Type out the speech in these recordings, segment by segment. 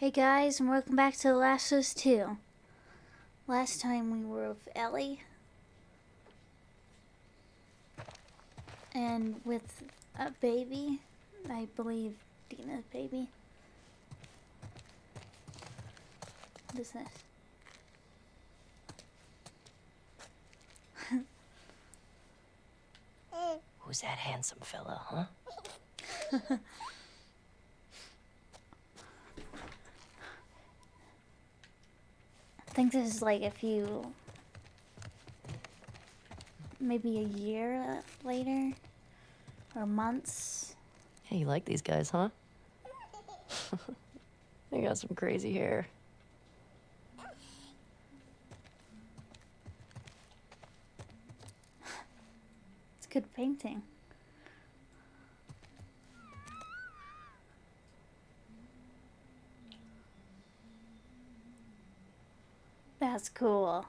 Hey guys, and welcome back to The Last of Us 2. Last time we were with Ellie. And with a baby. I believe Dina's baby. What is this? Who's that handsome fella, huh? I think this is like a few, maybe a year later, or months. Hey, you like these guys, huh? they got some crazy hair. It's good painting. That's cool.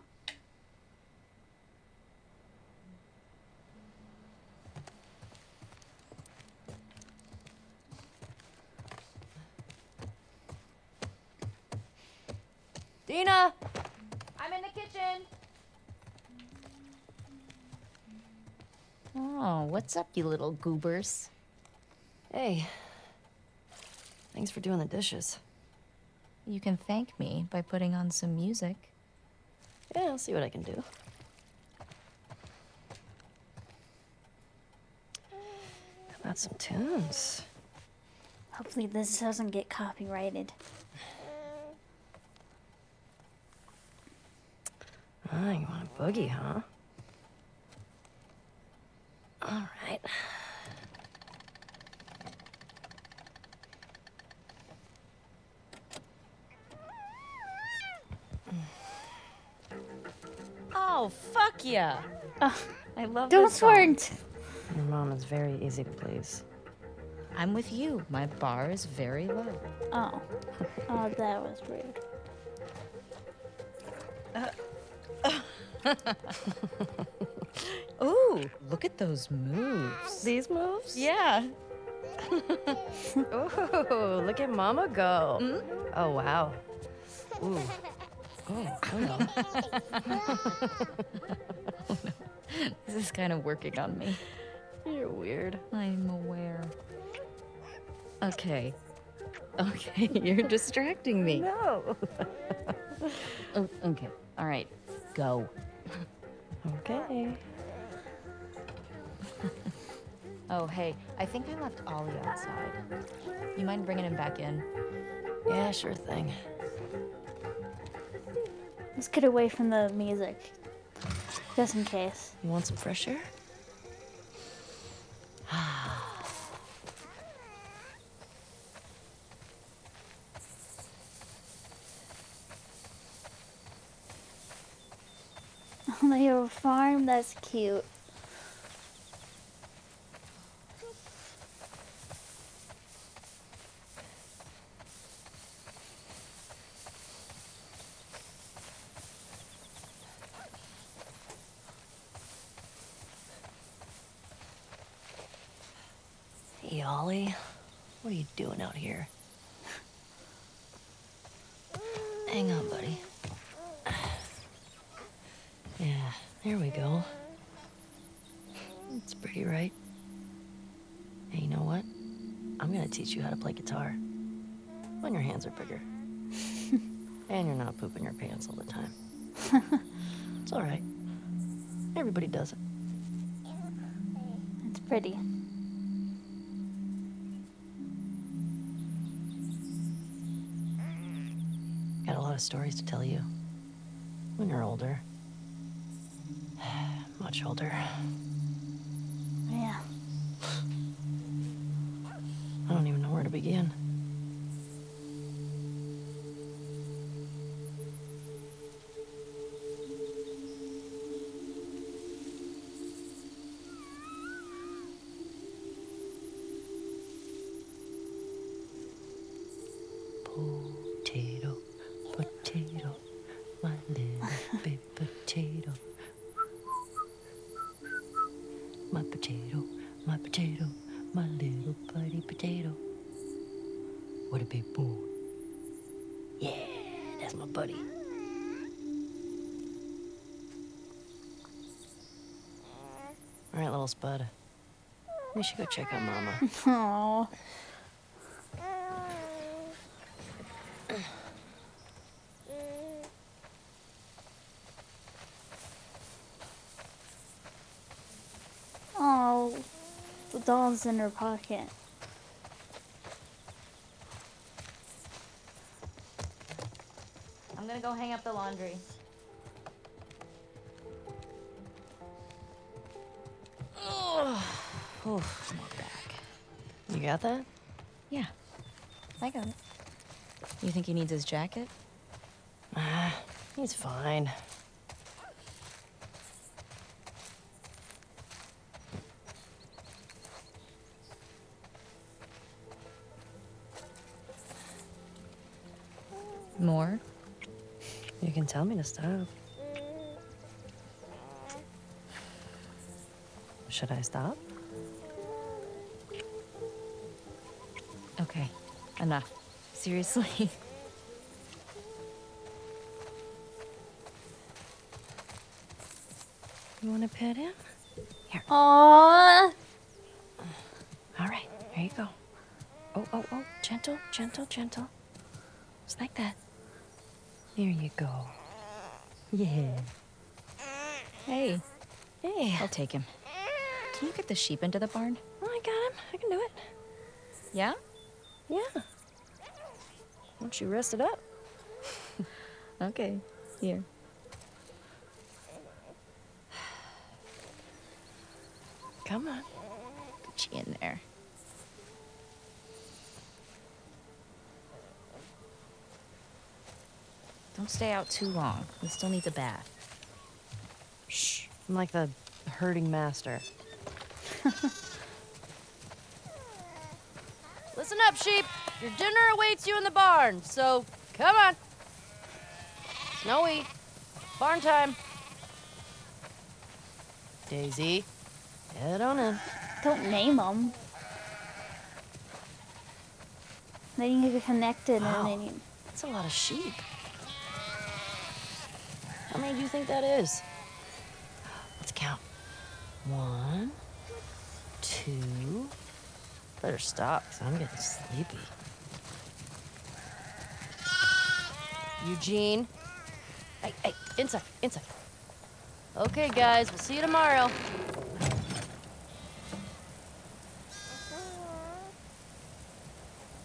Dina! I'm in the kitchen. Oh, what's up, you little goobers? Hey. Thanks for doing the dishes. You can thank me by putting on some music. Yeah, I'll see what I can do. How about some tunes? Hopefully this doesn't get copyrighted. Ah, you want a boogie, huh? Fuck yeah! I love Don't this song. swear. Your mom is very easy to please. I'm with you. My bar is very low. Oh. Oh, that was rude. Uh, uh. Ooh, look at those moves. These moves? Yeah. Ooh, look at Mama go. Mm-hmm. Oh, wow. Ooh. Oh, oh hello. This is kind of working on me. You're weird. I'm aware. Okay. Okay, you're distracting me. No. Oh, okay. All right. Go. Okay. Oh, hey, I think I left Ollie outside. You mind bringing him back in? Yeah, sure thing. Let's get away from the music. Just in case. You want some fresh air? Oh, they have a farm? That's cute. Hey, Ollie. What are you doing out here? Hang on, buddy. Yeah, there we go. It's pretty, right? Hey, you know what? I'm gonna teach you how to play guitar. When your hands are bigger. and you're not pooping your pants all the time. it's alright. Everybody does it. It's pretty. Got a lot of stories to tell you. When you're older. Much older. Yeah. I don't even know where to begin. All right, little. We should go check on Mama. Oh. Oh, the doll's in her pocket. I'm gonna go hang up the laundry. Oof, my back. You got that? Yeah, I got it. You think he needs his jacket? Ah, he's fine. More? You can tell me to stop. Should I stop? Okay, enough. Seriously? You want to pet him? Here. Aww. All right, here you go. Oh, oh, oh, gentle, gentle, gentle. Just like that. There you go. Yeah. Hey, Hey. I'll take him. Can you get the sheep into the barn? Oh, I got him. I can do it. Yeah? Yeah. Won't you rest it up? Okay, here. Come on. Put you in there. Don't stay out too long. We still need the bath. Shh. I'm like the herding master. Listen up, sheep. Your dinner awaits you in the barn, so come on. Snowy. Barn time. Daisy. Head on in. Don't name them. They need to get connected Wow. and they need. That's a lot of sheep. How many do you think that is? Let's count. One, two. Better stop, because I'm getting sleepy. Eugene. Hey, hey, inside, inside. Okay, guys, we'll see you tomorrow.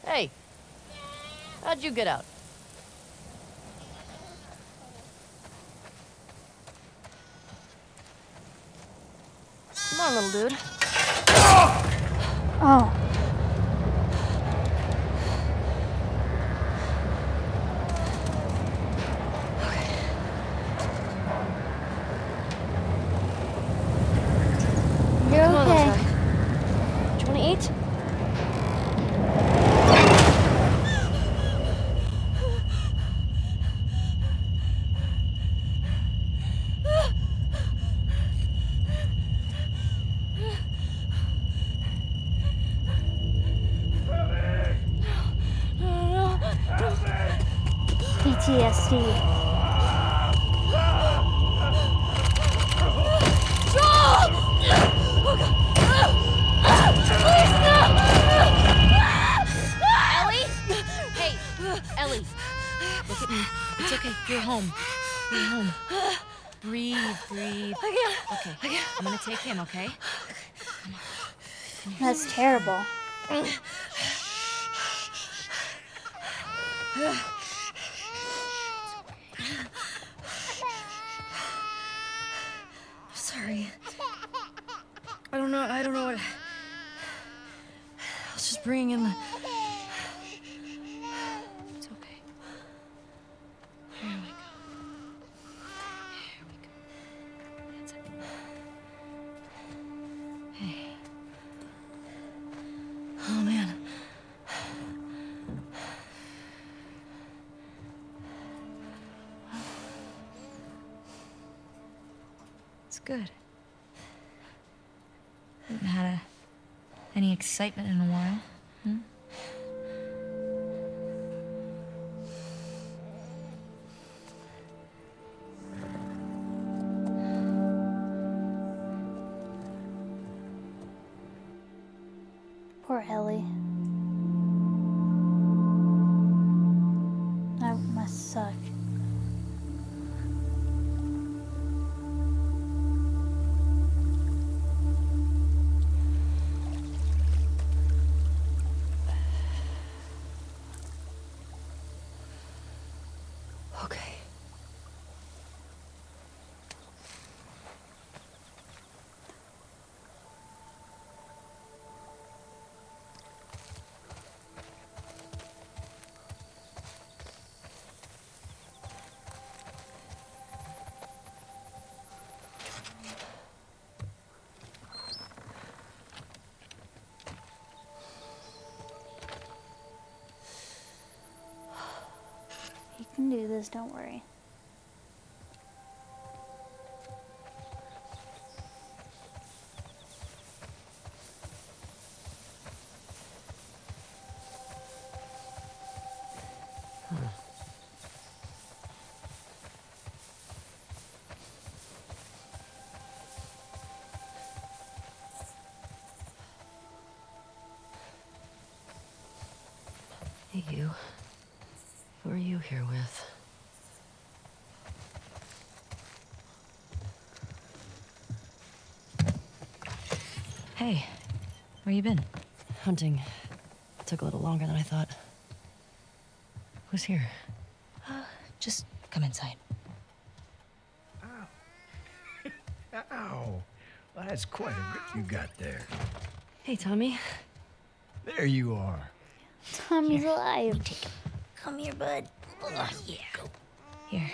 Hey, how'd you get out? Come on, little dude. Oh. Terrible. Good. Haven't had a, any excitement in a while. Can do this, don't worry. Hey, where you been? Hunting. Took a little longer than I thought. Who's here? Uh, just come inside. Ow. Well, that's quite a grip you got there. Hey, Tommy. There you are. Tommy's alive. Come here, bud. Oh, yeah. Here.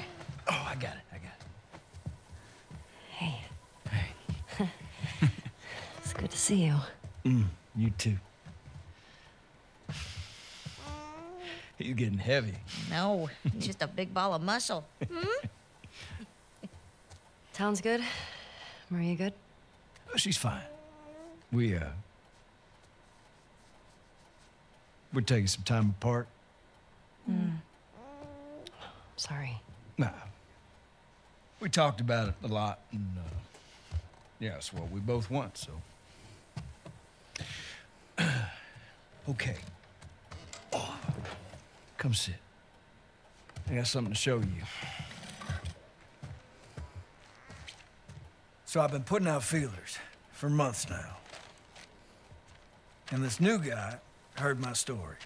Oh, I got it. I got Hey, it. Hey. it's good to see you. Mm, you too. He's getting heavy. No, he's just a big ball of muscle. Town's good? Maria good? Oh, she's fine. We, uh. We're taking some time apart. Sorry. Nah. We talked about it a lot, and, uh. Yeah, it's what we both want, so. Okay. Oh, come sit. I got something to show you. So I've been putting out feelers for months now. And this new guy heard my story.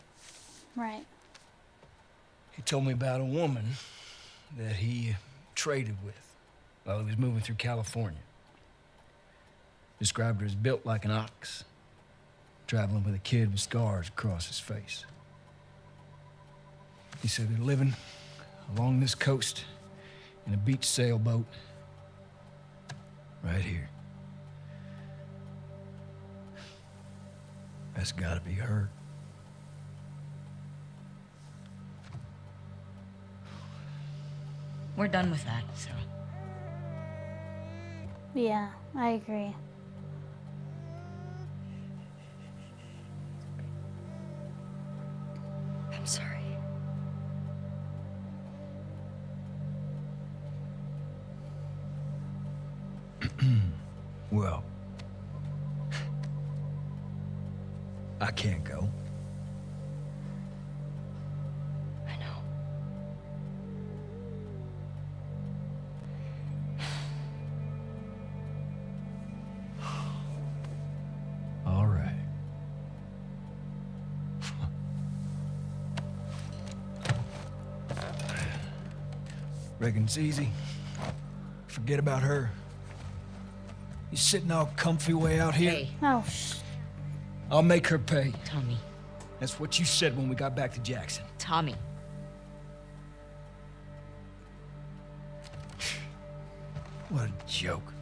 Right. He told me about a woman that he traded with while he was moving through California. Described her as built like an ox, traveling with a kid with scars across his face. He said they're living along this coast in a beach sailboat right here. That's gotta be her. We're done with that, Sarah. Yeah, I agree. I'm sorry. Well, I can't go. Reckon it's easy. Forget about her. You sitting all comfy way out here? Hey, Oh, sh- I'll make her pay. Tommy. That's what you said when we got back to Jackson. Tommy. What a joke.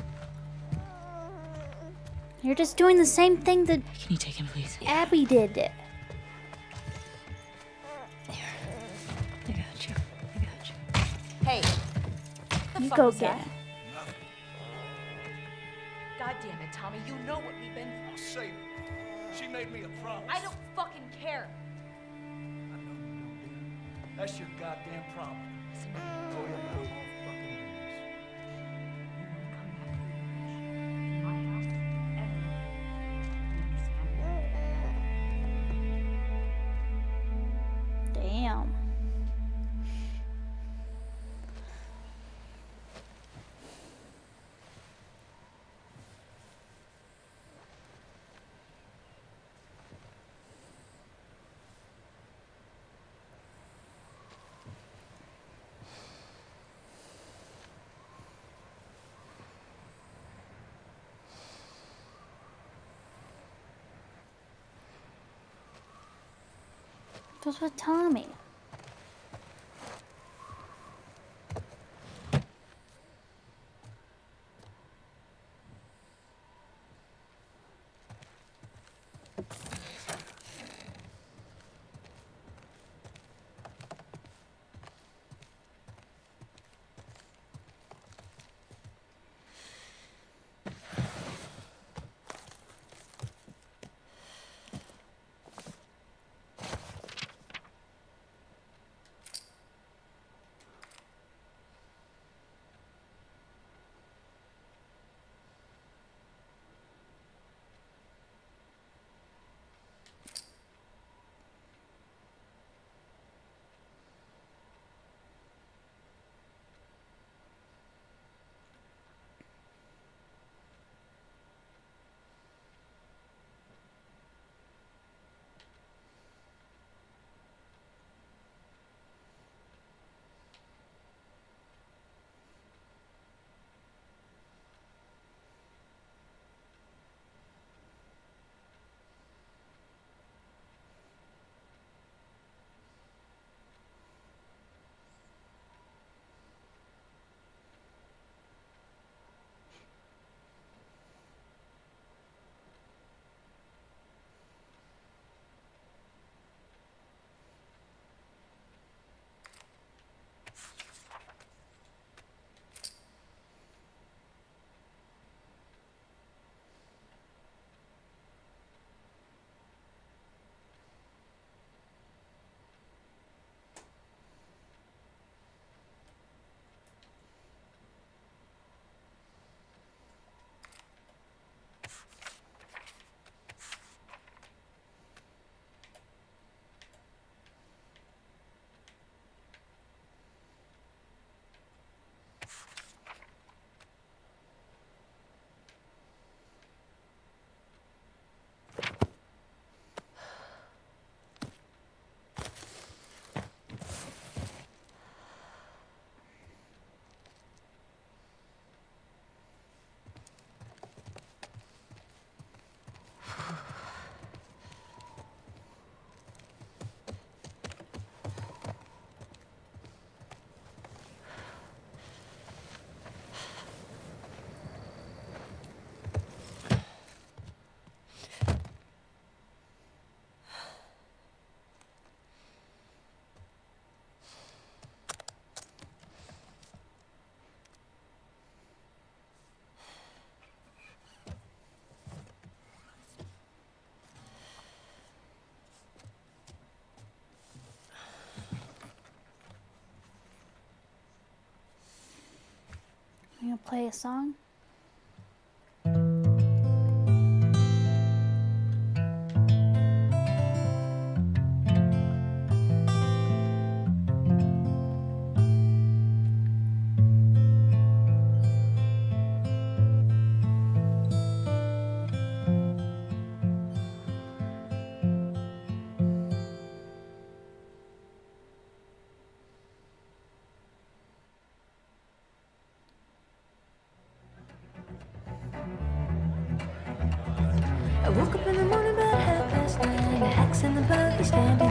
you're just doing the same thing that Can you take him, please? Abby did. Go get eh? that? him. God damn it, Tommy. You know what we've been through. I say, she made me a promise. I don't fucking care. I know you don't, dear. That's your goddamn problem. What's with Tommy? You gonna play a song? And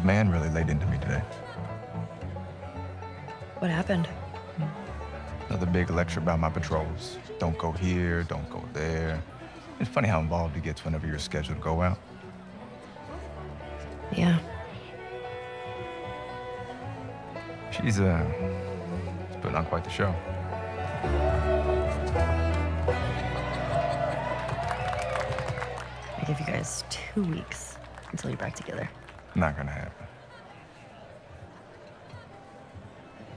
old man really laid into me today. What happened? Another big lecture about my patrols. Don't go here, don't go there. It's funny how involved he gets whenever you're scheduled to go out. Yeah. She's, uh, putting on quite the show. I give you guys two weeks until you're back together. Not gonna happen.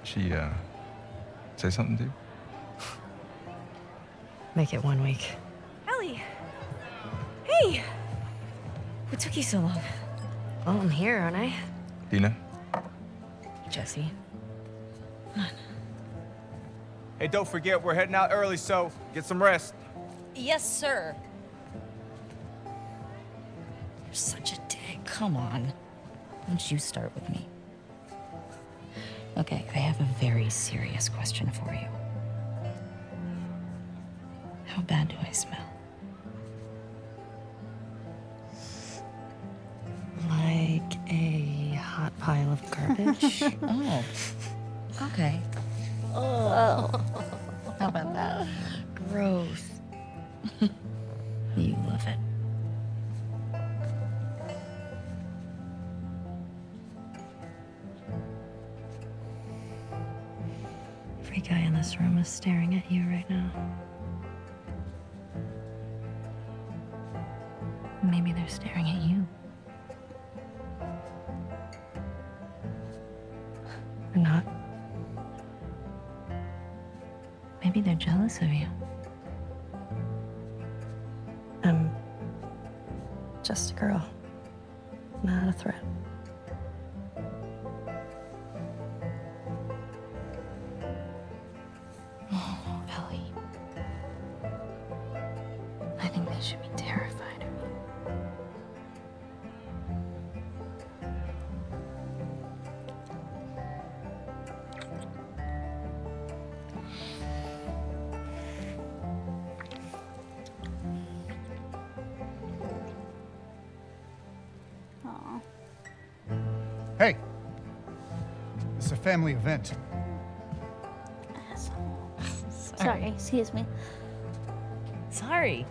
She, uh, say something to you? Make it one week. Ellie! Hey! What took you so long? Well, I'm here, aren't I? Dina? Jesse. Hey, don't forget, we're heading out early, so get some rest. Yes, sir. You're such a dick. Come on. Why don't you start with me? Okay, I have a very serious question for you. How bad do I smell? Like a hot pile of garbage. Oh. Okay. Oh. How about that? Gross. You love it. This room is staring at you right now. Maybe they're staring at you. Or not. Maybe they're jealous of you. I'm just a girl, not a threat. Family event. Sorry, excuse me. Sorry.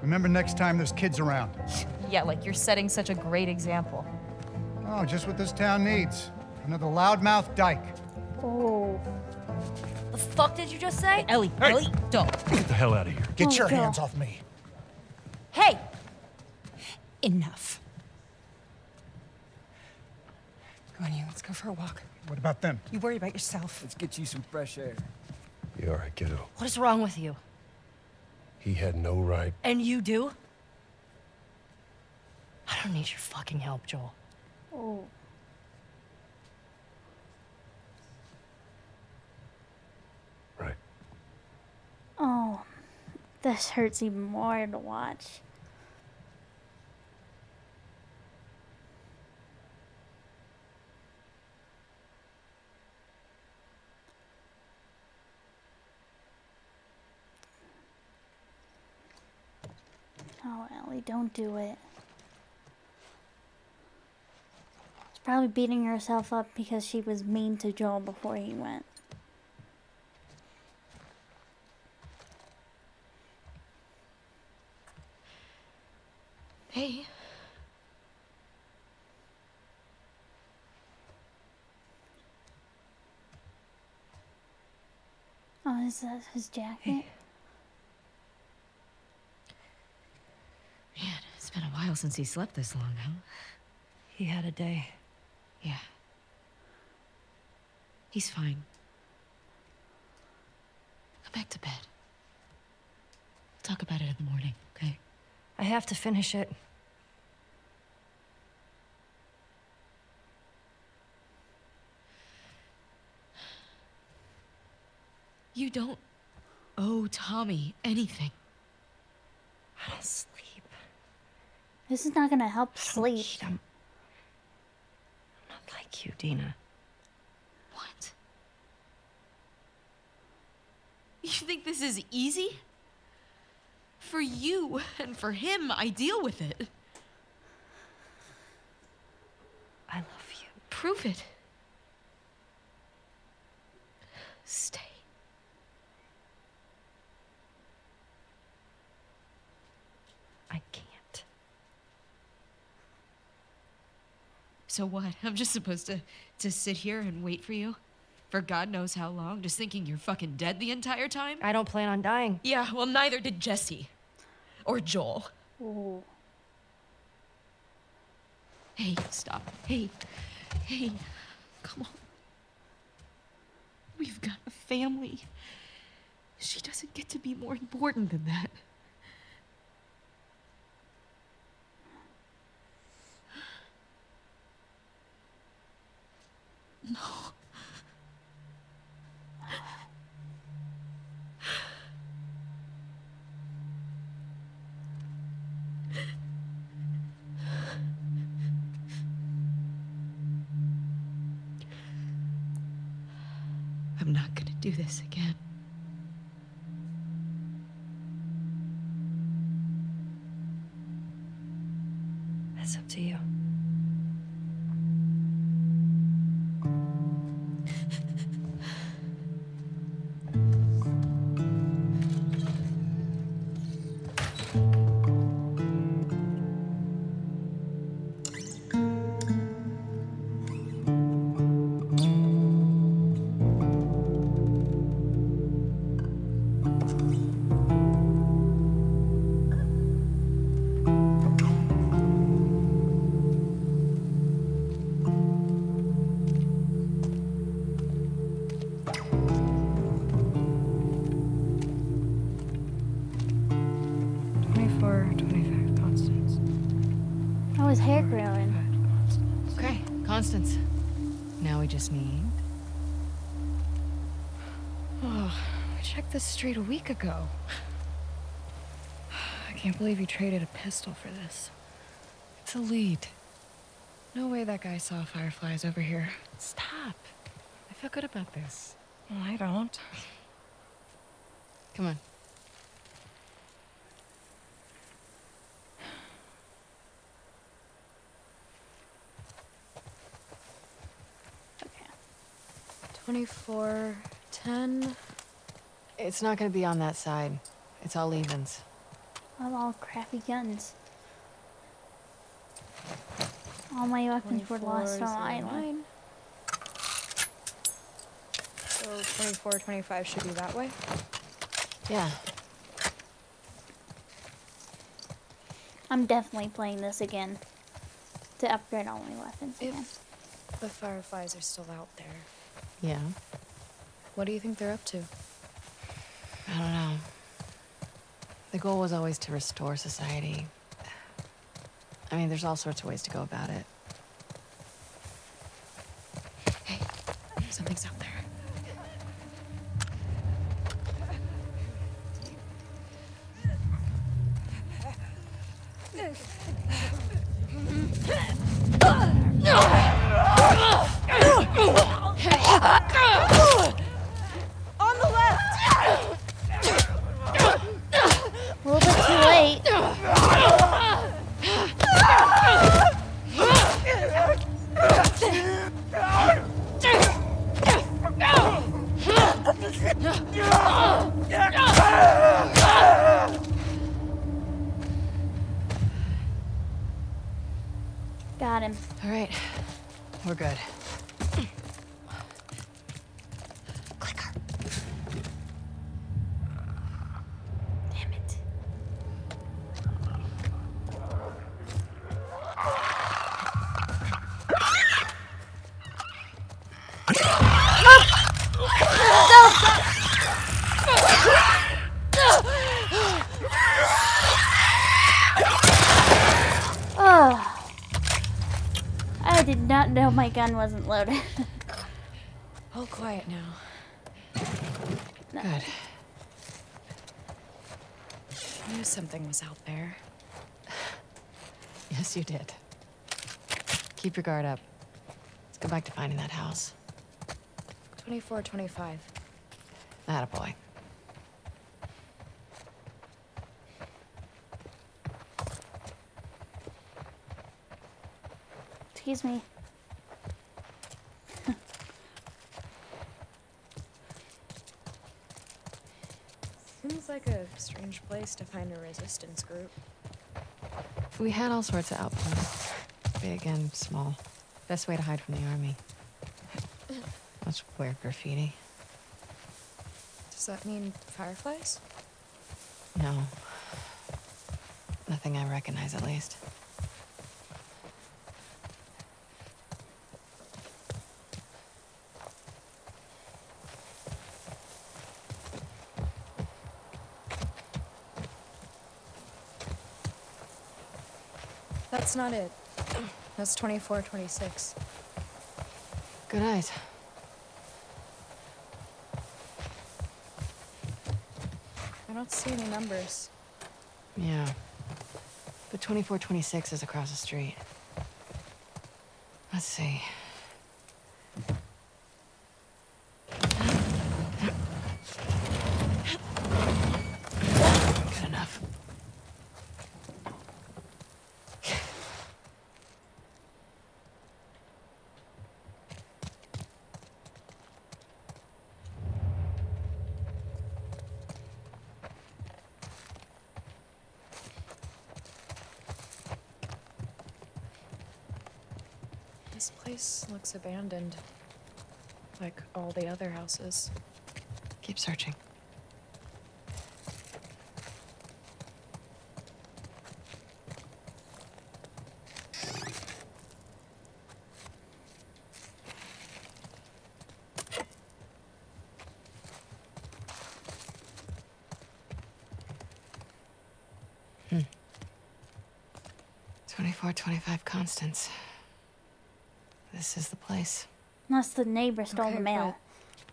Remember next time there's kids around. Yeah, like you're setting such a great example. Oh, just what this town needs. Another loudmouth dyke. Oh. The fuck did you just say? Ellie, Ellie, don't. Get the hell out of here. Get Oh, your God. hands off me. Hey! Enough. Come on, you. Let's go for a walk. What about them? You worry about yourself. Let's get you some fresh air. You all right, kiddo? What is wrong with you? He had no right. And you do? I don't need your fucking help, Joel. Oh. Right. Oh. This hurts even more to watch. Oh, Ellie, don't do it. She's probably beating herself up because she was mean to Joel before he went. Hey. Oh, is that his jacket? Man, it's been a while since he slept this long, huh? He had a day. Yeah. He's fine. Go back to bed. Talk about it in the morning, okay? I have to finish it. You don't owe Tommy anything. I don't sleep. This is not gonna help sleep. Eat 'em. I'm not like you, Dina. What? You think this is easy? For you and for him, I deal with it. I love you. Prove it. Stay. I can't. So what? I'm just supposed to to sit here and wait for you? For God knows how long, just thinking you're fucking dead the entire time? I don't plan on dying. Yeah, well neither did Jesse. Or Joel. Ooh. Hey, stop. Hey. Hey. Come on. We've got a family. She doesn't get to be more important than that. No. I'm not gonna do this again. Ago. I can't believe you traded a pistol for this. It's a lead. No way that guy saw fireflies over here. Stop. I feel good about this. Well, I don't. Come on. Okay. 24, 10. It's not gonna be on that side. It's all evens. I have all crappy guns. All my weapons were lost on the island. So 24, 25 should be that way. Yeah. I'm definitely playing this again to upgrade all my weapons again. The fireflies are still out there, Yeah. what do you think they're up to? I don't know. The goal was always to restore society. I mean, there's all sorts of ways to go about it. Hey, something's out there. On the left! A little bit too late. Got him. All right. We're good. Damn it. Oh. I did not know my gun wasn't loaded. All quiet now. Good. I knew something was out there. Yes, you did. Keep your guard up. Let's go back to finding that house. 24, 25. Attaboy. Excuse me. Seems like a strange place to find a resistance group. We had all sorts of outposts. Big and small. Best way to hide from the army. Let's wear graffiti. Does that mean fireflies? No. Nothing I recognize, at least. That's not it. That's 24, 26. Good eyes. I don't see any numbers. Yeah. But 2426 is across the street. Let's see. Good enough. This place looks abandoned. Like all the other houses. Keep searching. Hmm. 24, 25 Constance. This is the place. Unless the neighbor stole Okay, the mail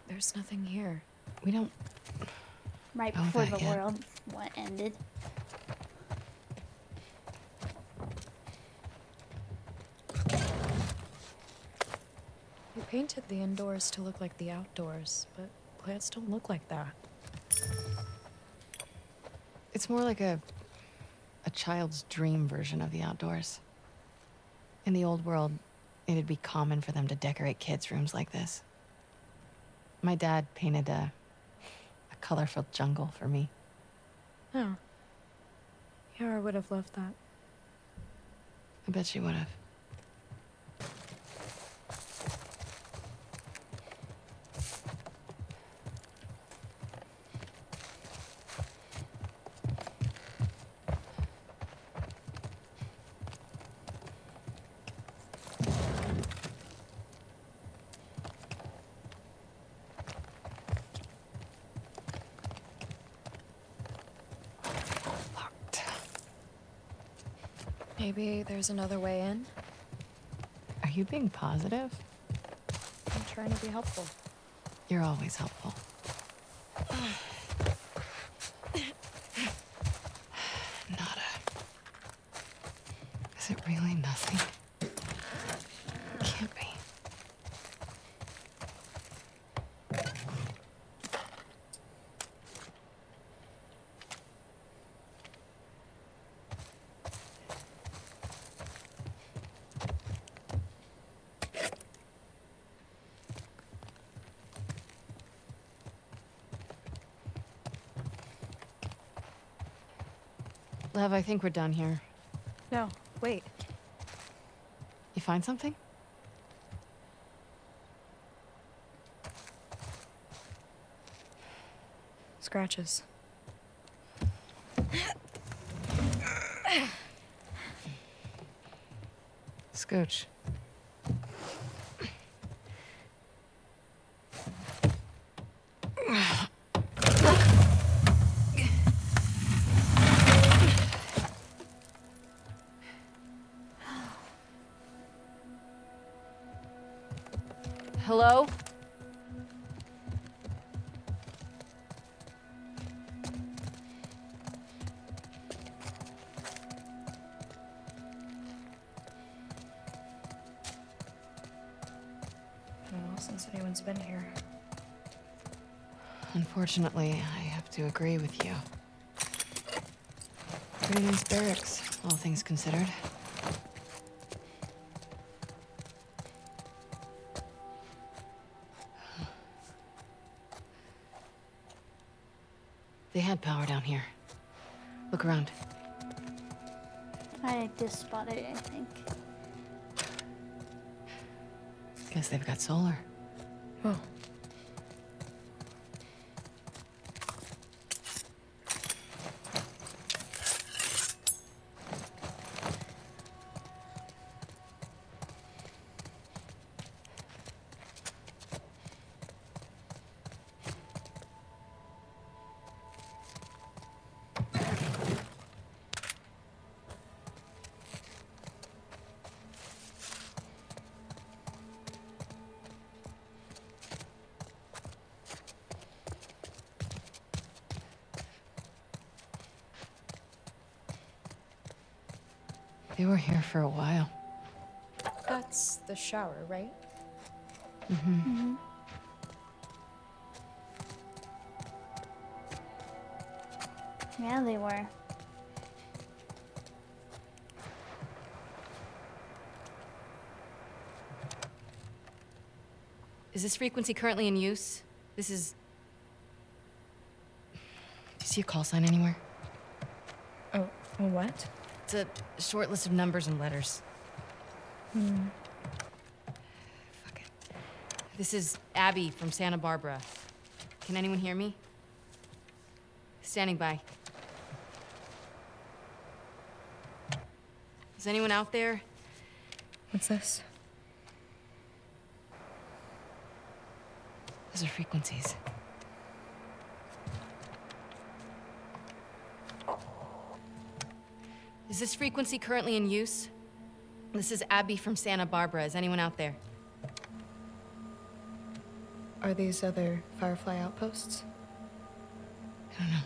There's nothing here. We don't. right Oh, before that the yet. world what ended. You painted the indoors to look like the outdoors, but plants don't look like that. It's more like a a child's dream version of the outdoors. In the old world, it'd be common for them to decorate kids' rooms like this. My dad painted a a colorful jungle for me. Oh. Yara would have loved that. I bet she would have. Locked. Maybe there's another way in. Are you being positive? I'm trying to be helpful. You're always helpful. Nada. Is it really nothing? Can't be. Lev, I think we're done here. No, wait. You find something? Scratches. Scooch. Unfortunately, I have to agree with you. Pretty nice barracks, all things considered. They had power down here. Look around. I just spotted it, I think. Guess they've got solar. Oh. They were here for a while. That's the shower, right? Mm-hmm. Yeah, they were. Is this frequency currently in use? This is. Do you see a call sign anywhere? Oh, a what? It's a short list of numbers and letters. Hmm. Fuck it. This is Abby from Santa Barbara. Can anyone hear me? Standing by. Is anyone out there? What's this? Those are frequencies. Is this frequency currently in use? This is Abby from Santa Barbara. Is anyone out there? Are these other Firefly outposts? I don't know.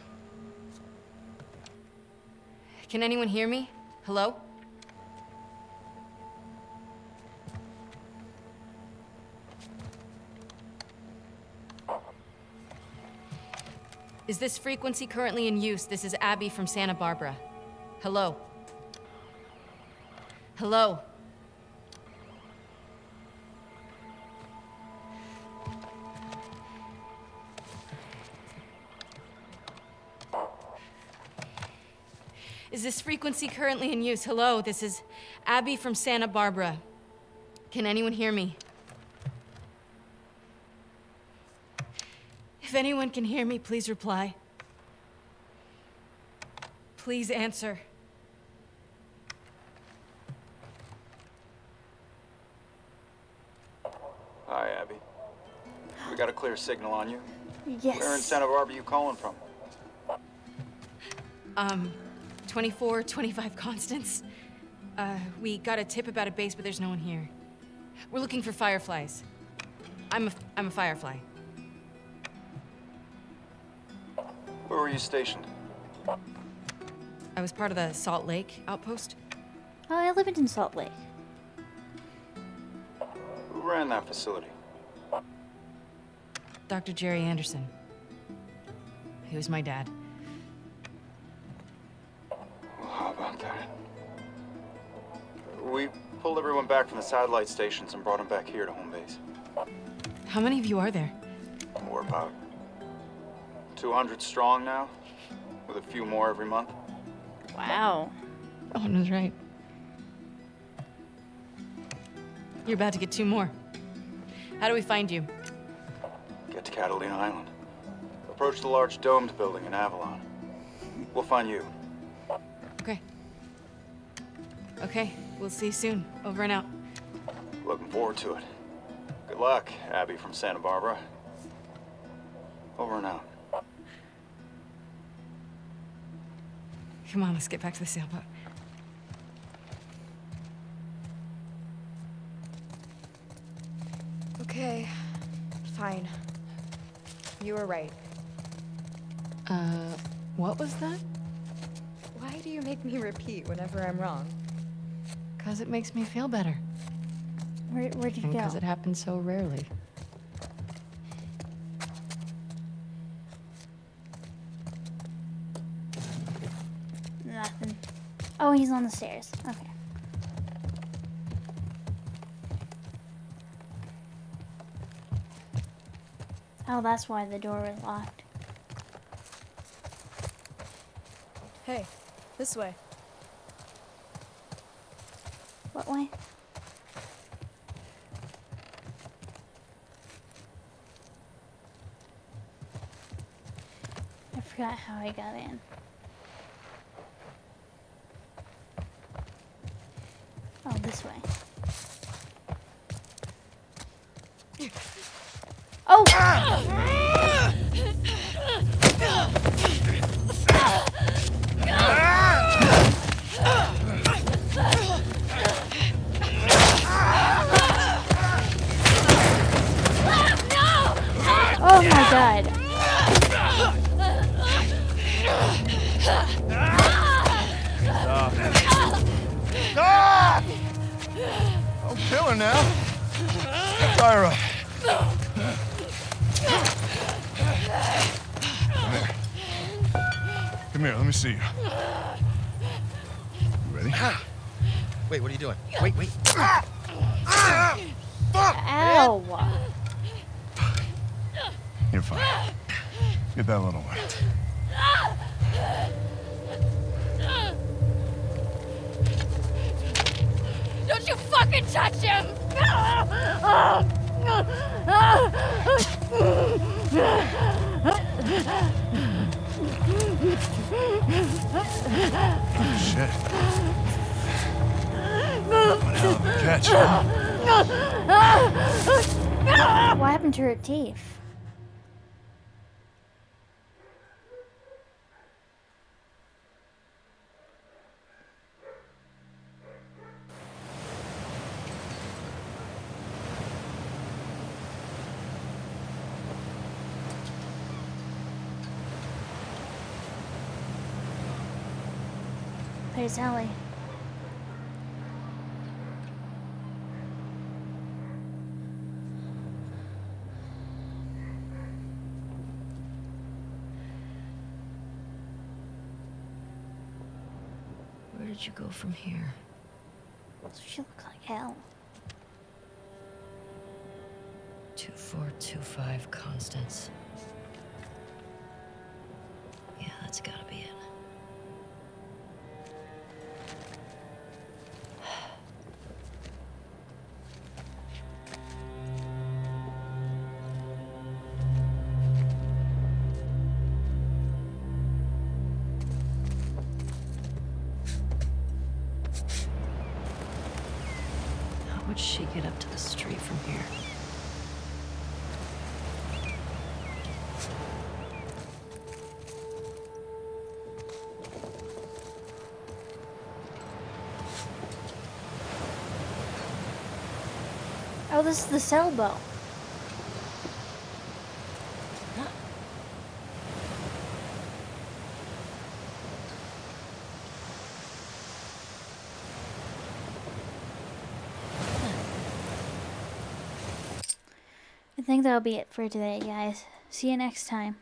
Can anyone hear me? Hello? Is this frequency currently in use? This is Abby from Santa Barbara. Hello? Hello? Is this frequency currently in use? Hello, this is Abby from Santa Barbara. Can anyone hear me? If anyone can hear me, please reply. Please answer. Signal on you. Yes. Where in Santa Barbara you calling from? Um, 24, 25 Constance. Uh, we got a tip about a base, but there's no one here. We're looking for fireflies. I'm a, I'm a firefly. Where were you stationed? I was part of the Salt Lake outpost. Oh, I lived in Salt Lake. Who ran that facility? Dr. Jerry Anderson. He was my dad. Well, how about that? We pulled everyone back from the satellite stations and brought them back here to home base. How many of you are there? We're about 200 strong now, with a few more every month. Wow. Owen was right. You're about to get two more. How do we find you? Get to Catalina Island. Approach the large domed building in Avalon. We'll find you. Okay. Okay, we'll see you soon. Over and out. Looking forward to it. Good luck, Abby from Santa Barbara. Over and out. Come on, let's get back to the sailboat. Okay, fine. You were right. Uh, what was that? Why do you make me repeat whenever I'm wrong? Because it makes me feel better. Where, where'd you And go? because it happens so rarely. Nothing. Oh, he's on the stairs. Okay. Oh, that's why the door was locked. Hey, this way. What way? I forgot how I got in. Don't kill her now. Tie. Come here. Come here, let me see you. You ready? Ah. Wait, what are you doing? Wait, wait. Ow! You're fine. Get that little one. Don't you fucking touch him! Shit. One hell of a catch. What happened to her teeth? Ellie. Where did you go from here? She looks like hell. 2425 Constance. This is the cell sailboat. I think that'll be it for today, guys. See you next time.